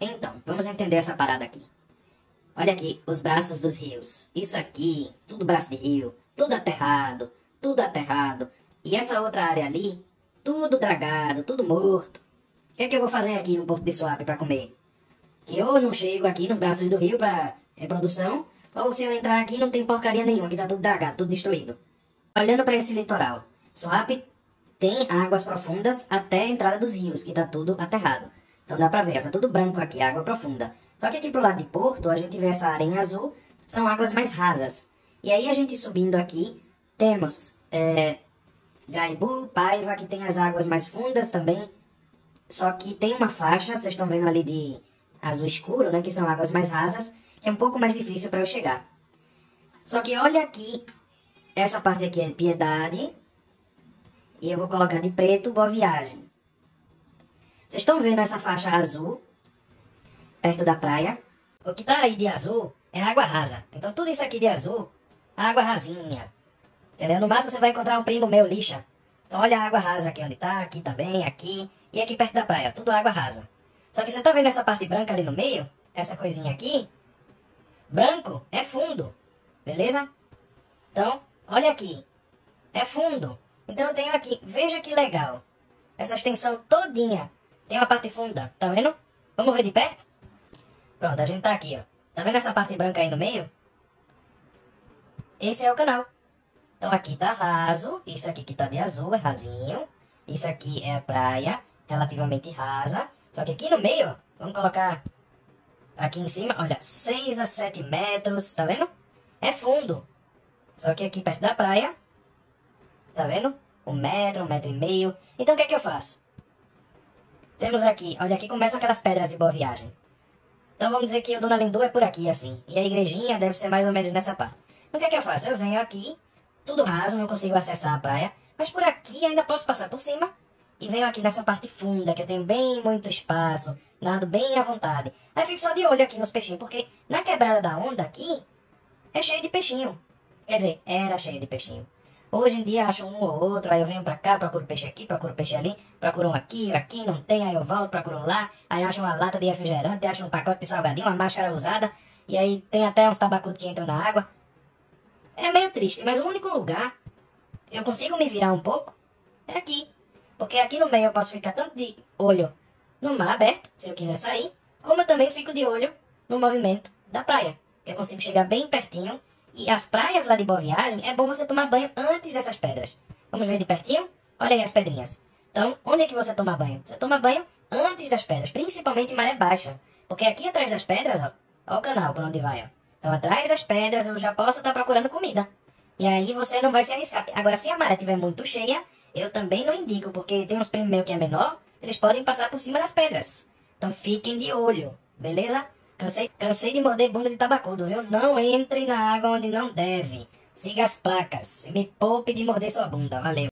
Então, vamos entender essa parada aqui. Olha aqui os braços dos rios. Isso aqui, tudo braço de rio, tudo aterrado, tudo aterrado. E essa outra área ali, tudo dragado, tudo morto. O que é que eu vou fazer aqui no Porto de Suape para comer? Que eu não chego aqui no braço do rio para reprodução, ou se eu entrar aqui não tem porcaria nenhuma, que tá tudo dragado, tudo destruído. Olhando para esse litoral, Suape tem águas profundas até a entrada dos rios, que tá tudo aterrado. Então dá pra ver, tá tudo branco aqui, água profunda. Só que aqui pro lado de Porto, a gente vê essa área em azul, são águas mais rasas. E aí a gente subindo aqui, temos é, Gaibu, Paiva, que tem as águas mais fundas também. Só que tem uma faixa, vocês estão vendo ali de azul escuro, né, que são águas mais rasas, que é um pouco mais difícil para eu chegar. Só que olha aqui, essa parte aqui é Piedade, e eu vou colocar de preto Boa Viagem. Vocês estão vendo essa faixa azul, perto da praia? O que tá aí de azul é água rasa. Então tudo isso aqui de azul, água rasinha. Entendeu? No máximo você vai encontrar um primo meu lixa. Então olha a água rasa aqui onde tá, aqui também, aqui e aqui perto da praia. Tudo água rasa. Só que você tá vendo essa parte branca ali no meio? Essa coisinha aqui? Branco é fundo. Beleza? Então, olha aqui. É fundo. Então eu tenho aqui, veja que legal. Essa extensão todinha tem uma parte funda, tá vendo? Vamos ver de perto? Pronto, a gente tá aqui, ó. Tá vendo essa parte branca aí no meio? Esse é o canal. Então aqui tá raso, isso aqui que tá de azul é rasinho. Isso aqui é a praia, relativamente rasa. Só que aqui no meio, ó, vamos colocar aqui em cima, olha, 6 a 7 metros, tá vendo? É fundo. Só que aqui perto da praia, tá vendo? Um metro, um metro e meio. Então o que é que eu faço? Temos aqui, olha aqui começam aquelas pedras de boa viagem. Então vamos dizer que o Dona Lindu é por aqui, assim. E a igrejinha deve ser mais ou menos nessa parte. Então o que é que eu faço? Eu venho aqui, tudo raso, não consigo acessar a praia. Mas por aqui ainda posso passar por cima. E venho aqui nessa parte funda, que eu tenho bem muito espaço. Nado bem à vontade. Aí fico só de olho aqui nos peixinhos, porque na quebrada da onda aqui, é cheio de peixinho. Quer dizer, era cheio de peixinho. Hoje em dia acho um ou outro, aí eu venho pra cá, procuro peixe aqui, procuro peixe ali, procuro um aqui, aqui não tem, aí eu volto, procuro lá, aí acho uma lata de refrigerante, acho um pacote de salgadinho, uma máscara usada, e aí tem até uns tabacudos que entram na água. É meio triste, mas o único lugar que eu consigo me virar um pouco é aqui. Porque aqui no meio eu posso ficar tanto de olho no mar aberto, se eu quiser sair, como eu também fico de olho no movimento da praia. Que eu consigo chegar bem pertinho e as praias lá de Boa Viagem, é bom você tomar banho antes dessas pedras. Vamos ver de pertinho? Olha aí as pedrinhas. Então, onde é que você toma banho? Você toma banho antes das pedras, principalmente em maré baixa. Porque aqui atrás das pedras, ó, ó o canal por onde vai, ó. Então, atrás das pedras eu já posso estar tá procurando comida. E aí você não vai se arriscar. Agora, se a maré estiver muito cheia, eu também não indico, porque tem uns primos meus que é menor, eles podem passar por cima das pedras. Então, fiquem de olho, beleza? Cansei, cansei de morder bunda de tabacudo, viu? Não entre na água onde não deve. Siga as placas. Me poupe de morder sua bunda. Valeu.